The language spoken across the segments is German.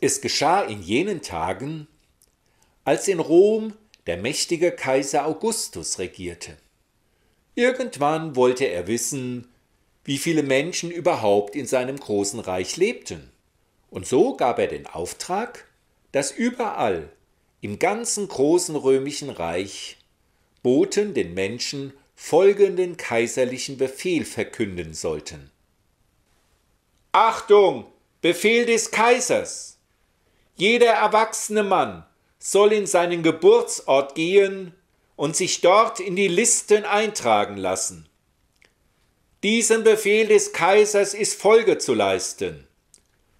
Es geschah in jenen Tagen, als in Rom der mächtige Kaiser Augustus regierte. Irgendwann wollte er wissen, wie viele Menschen überhaupt in seinem großen Reich lebten. Und so gab er den Auftrag, dass überall im ganzen großen römischen Reich Boten den Menschen folgenden kaiserlichen Befehl verkünden sollten. Achtung, Befehl des Kaisers! Jeder erwachsene Mann soll in seinen Geburtsort gehen und sich dort in die Listen eintragen lassen. Diesem Befehl des Kaisers ist Folge zu leisten.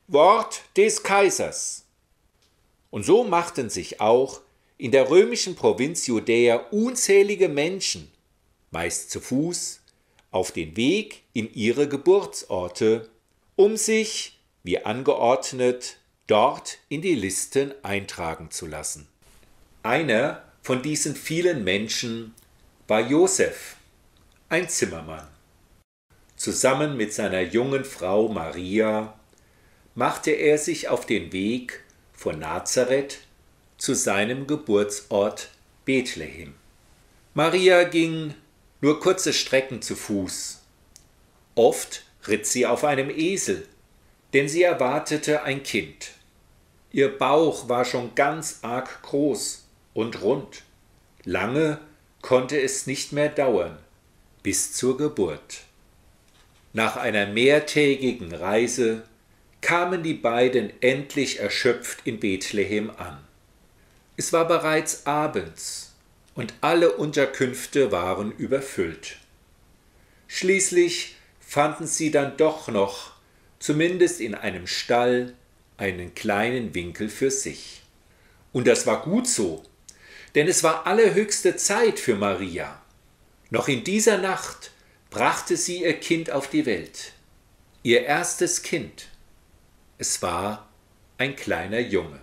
Wort des Kaisers. Und so machten sich auch in der römischen Provinz Judäa unzählige Menschen, meist zu Fuß, auf den Weg in ihre Geburtsorte, um sich, wie angeordnet, dort in die Listen eintragen zu lassen. Einer von diesen vielen Menschen war Josef, ein Zimmermann. Zusammen mit seiner jungen Frau Maria machte er sich auf den Weg von Nazareth zu seinem Geburtsort Bethlehem. Maria ging nur kurze Strecken zu Fuß. Oft ritt sie auf einem Esel, denn sie erwartete ein Kind. Ihr Bauch war schon ganz arg groß und rund. Lange konnte es nicht mehr dauern, bis zur Geburt. Nach einer mehrtägigen Reise kamen die beiden endlich erschöpft in Bethlehem an. Es war bereits abends und alle Unterkünfte waren überfüllt. Schließlich fanden sie dann doch noch, zumindest in einem Stall, einen kleinen Winkel für sich. Und das war gut so, denn es war allerhöchste Zeit für Maria. Noch in dieser Nacht brachte sie ihr Kind auf die Welt, ihr erstes Kind. Es war ein kleiner Junge.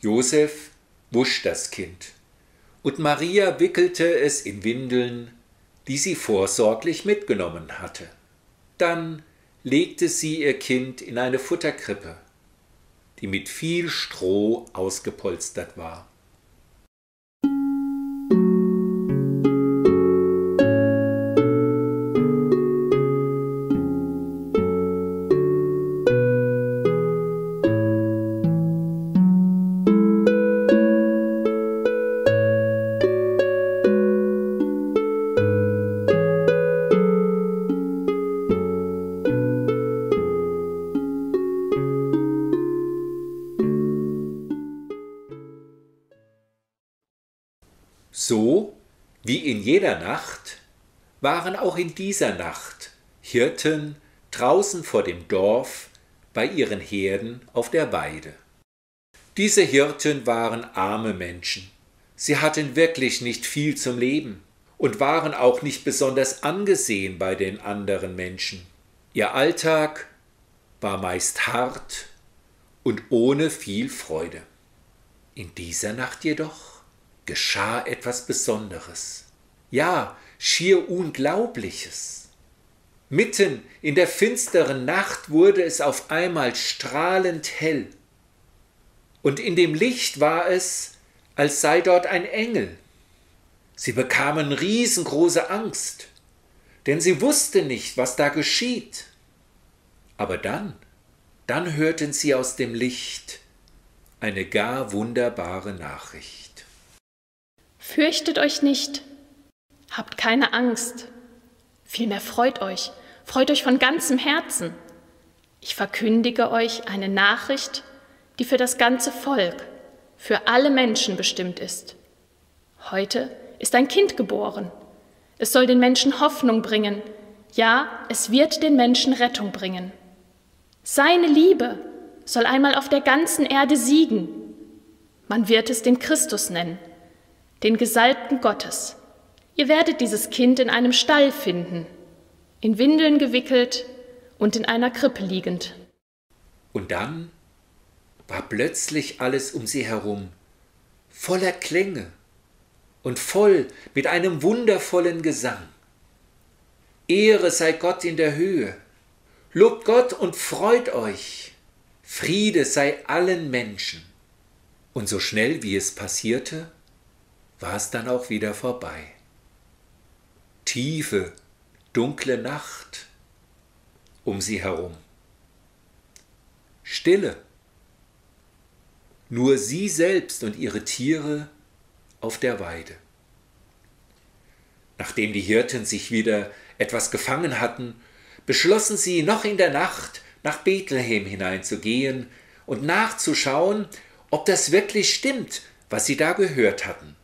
Josef wusch das Kind, und Maria wickelte es in Windeln, die sie vorsorglich mitgenommen hatte. Dann legte sie ihr Kind in eine Futterkrippe die mit viel Stroh ausgepolstert war. In jeder Nacht waren auch in dieser Nacht Hirten draußen vor dem Dorf bei ihren Herden auf der Weide. Diese Hirten waren arme Menschen. Sie hatten wirklich nicht viel zum Leben und waren auch nicht besonders angesehen bei den anderen Menschen. Ihr Alltag war meist hart und ohne viel Freude. In dieser Nacht jedoch geschah etwas Besonderes. Ja, schier Unglaubliches. Mitten in der finsteren Nacht wurde es auf einmal strahlend hell. Und in dem Licht war es, als sei dort ein Engel. Sie bekamen riesengroße Angst, denn sie wussten nicht, was da geschieht. Aber dann, dann hörten sie aus dem Licht eine gar wunderbare Nachricht. Fürchtet euch nicht, habt keine Angst, vielmehr freut euch, freut euch von ganzem Herzen. Ich verkündige euch eine Nachricht, die für das ganze Volk, für alle Menschen bestimmt ist. Heute ist ein Kind geboren. Es soll den Menschen Hoffnung bringen, ja, es wird den Menschen Rettung bringen. Seine Liebe soll einmal auf der ganzen Erde siegen. Man wird es den Christus nennen den Gesalbten Gottes. Ihr werdet dieses Kind in einem Stall finden, in Windeln gewickelt und in einer Krippe liegend. Und dann war plötzlich alles um sie herum voller Klänge und voll mit einem wundervollen Gesang. Ehre sei Gott in der Höhe, lobt Gott und freut euch, Friede sei allen Menschen. Und so schnell wie es passierte, war es dann auch wieder vorbei. Tiefe, dunkle Nacht um sie herum. Stille. Nur sie selbst und ihre Tiere auf der Weide. Nachdem die Hirten sich wieder etwas gefangen hatten, beschlossen sie noch in der Nacht nach Bethlehem hineinzugehen und nachzuschauen, ob das wirklich stimmt, was sie da gehört hatten.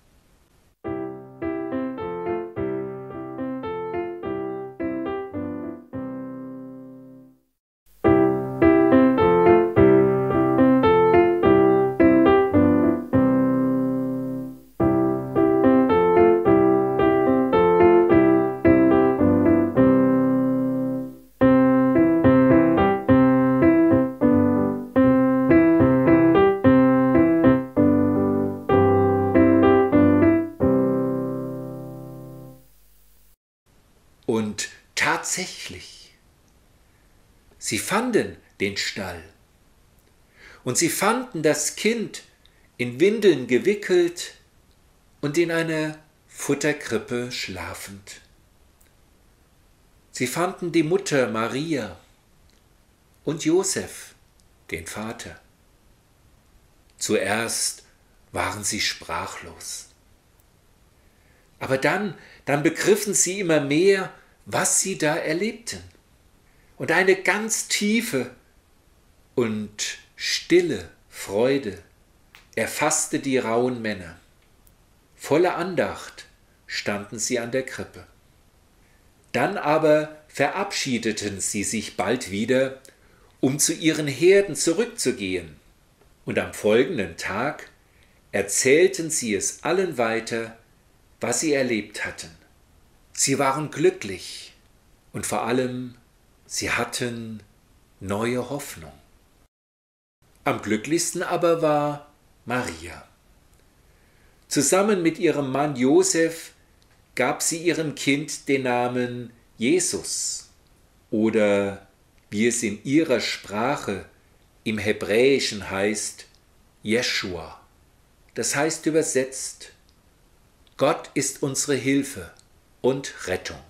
Fanden den Stall. Und sie fanden das Kind in Windeln gewickelt und in einer Futterkrippe schlafend. Sie fanden die Mutter Maria und Josef, den Vater. Zuerst waren sie sprachlos. Aber dann, dann begriffen sie immer mehr, was sie da erlebten. Und eine ganz tiefe und stille Freude erfasste die rauen Männer. Voller Andacht standen sie an der Krippe. Dann aber verabschiedeten sie sich bald wieder, um zu ihren Herden zurückzugehen, und am folgenden Tag erzählten sie es allen weiter, was sie erlebt hatten. Sie waren glücklich und vor allem sie hatten neue Hoffnung. Am glücklichsten aber war Maria. Zusammen mit ihrem Mann Josef gab sie ihrem Kind den Namen Jesus oder wie es in ihrer Sprache im Hebräischen heißt, Jeshua. Das heißt übersetzt, Gott ist unsere Hilfe und Rettung.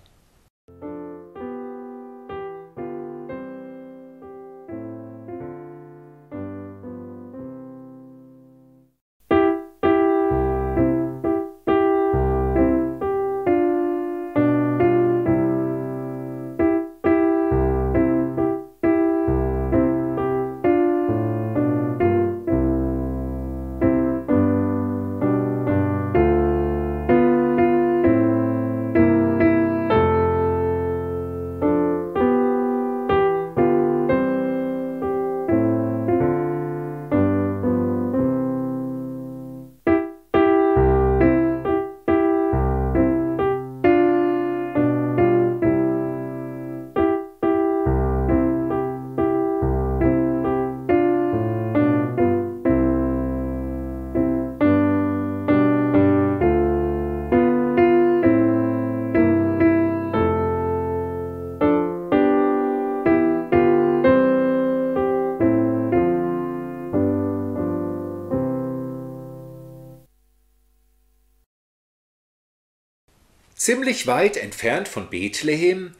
Ziemlich weit entfernt von Bethlehem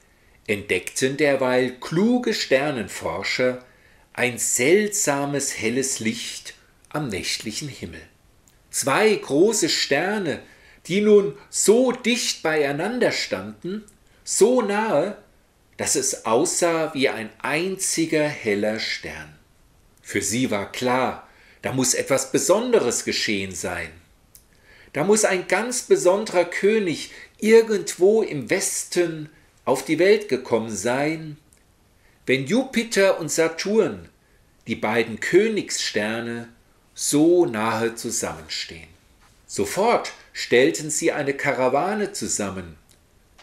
entdeckten derweil kluge Sternenforscher ein seltsames helles Licht am nächtlichen Himmel. Zwei große Sterne, die nun so dicht beieinander standen, so nahe, dass es aussah wie ein einziger heller Stern. Für sie war klar, da muss etwas Besonderes geschehen sein. Da muss ein ganz besonderer König irgendwo im Westen auf die Welt gekommen sein, wenn Jupiter und Saturn, die beiden Königssterne, so nahe zusammenstehen. Sofort stellten sie eine Karawane zusammen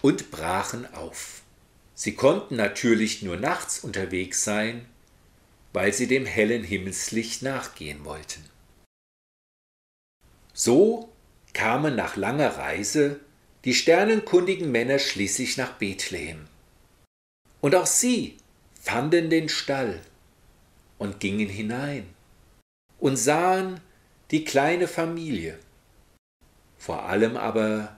und brachen auf. Sie konnten natürlich nur nachts unterwegs sein, weil sie dem hellen Himmelslicht nachgehen wollten. So kamen nach langer Reise die sternenkundigen Männer schließlich nach Bethlehem. Und auch sie fanden den Stall und gingen hinein und sahen die kleine Familie. Vor allem aber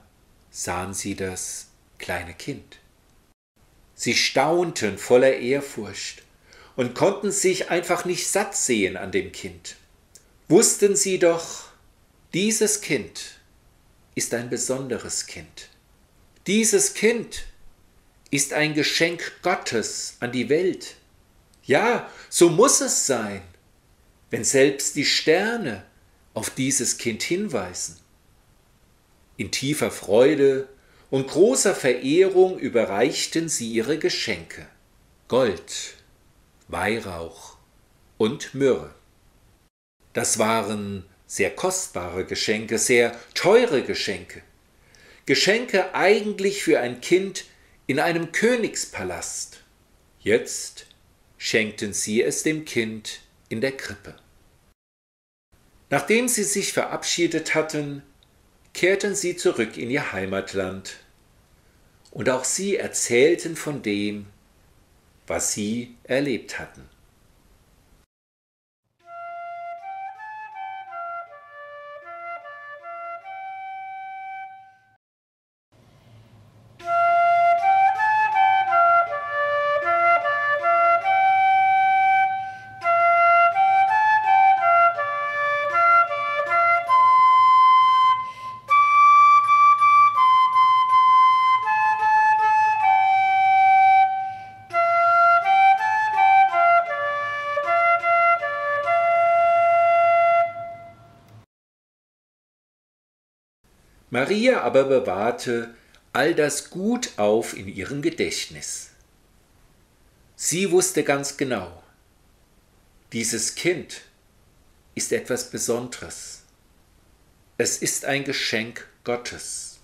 sahen sie das kleine Kind. Sie staunten voller Ehrfurcht und konnten sich einfach nicht satt sehen an dem Kind. Wussten sie doch, dieses Kind ist ein besonderes Kind. Dieses Kind ist ein Geschenk Gottes an die Welt. Ja, so muss es sein, wenn selbst die Sterne auf dieses Kind hinweisen. In tiefer Freude und großer Verehrung überreichten sie ihre Geschenke Gold, Weihrauch und Myrrhe. Das waren sehr kostbare Geschenke, sehr teure Geschenke. Geschenke eigentlich für ein Kind in einem Königspalast. Jetzt schenkten sie es dem Kind in der Krippe. Nachdem sie sich verabschiedet hatten, kehrten sie zurück in ihr Heimatland. Und auch sie erzählten von dem, was sie erlebt hatten. Maria aber bewahrte all das gut auf in ihrem Gedächtnis. Sie wusste ganz genau, dieses Kind ist etwas Besonderes. Es ist ein Geschenk Gottes.